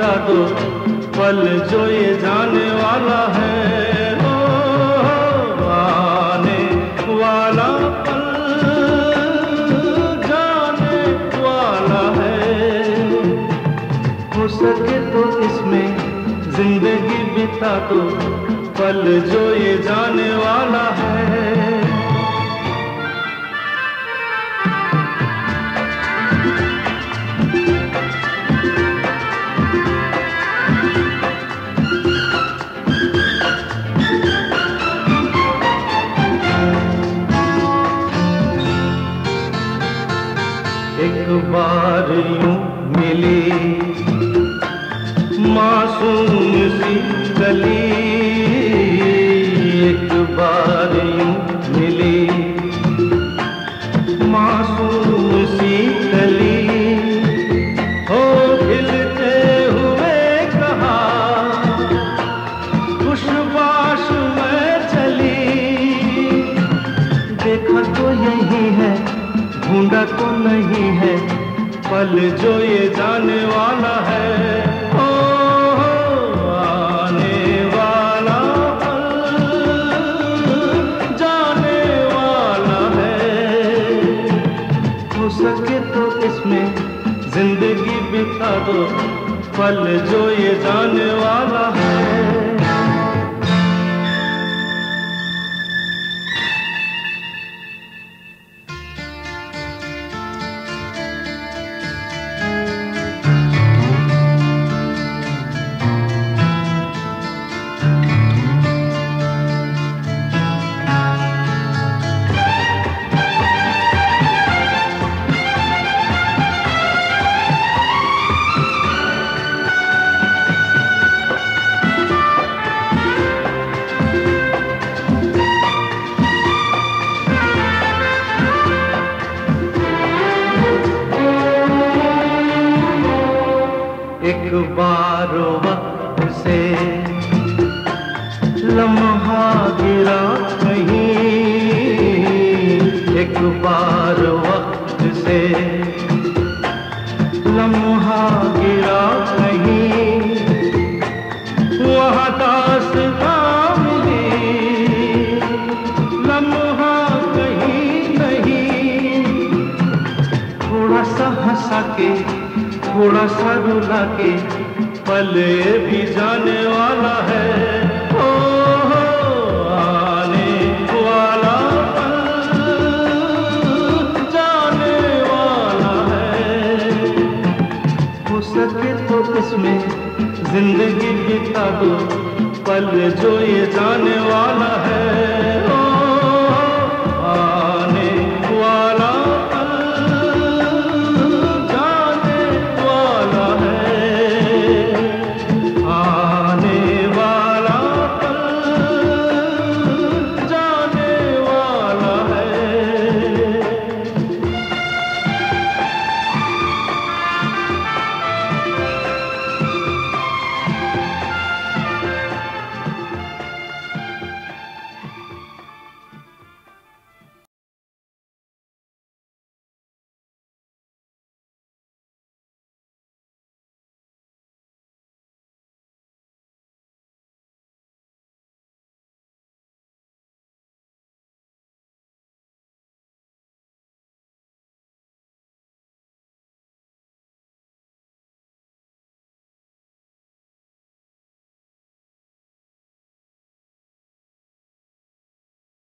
बिता दो पल जो ये जाने वाला है। वाला पल जाने वाला है। हो सके तो इसमें ज़िंदगी बिता दो। पल जो ये जाने वाला है एक बार यूँ मिली। मासूम सी गली। एक बार यूँ मिली। मासूम सी गली। हो खिलते हुए कहा। खुशबाश में चली। देखा तो यही है ढूंढा तो नहीं है पल जो ये जाने वाला है। ओ, वाला जाने वाला है। हो सके तो इसमें ज़िंदगी बिता दो पल जो ये जाने वाला है। एक बार वक्त से लम्हा गिरा कहीं। एक बार वक्त से लम्हा गिरा हंसा के थोड़ा सा रुला के पल भी जाने वाला है। वाला जाने वाला है। तो ज़िंदगी बिता दो, पल जो ये जाने वाला है।